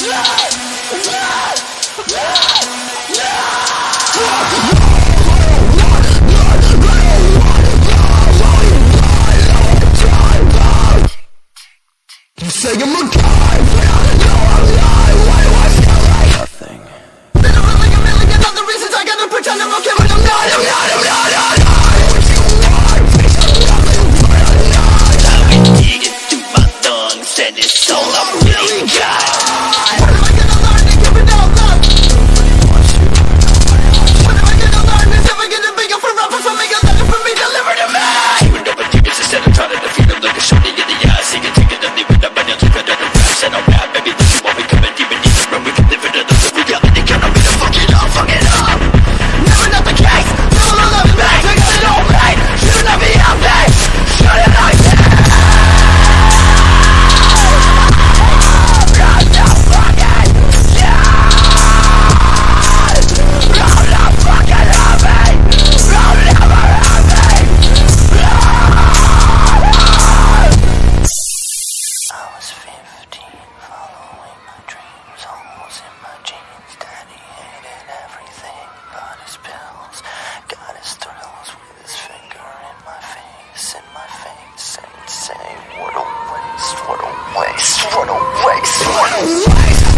Say I'm a guy, no, I'm not, why do I feel like nothing? Been a million, million other reasons I gotta pretend I'm okay, but I'm not, I'm not, I'm not, I'm not away, run away, run away.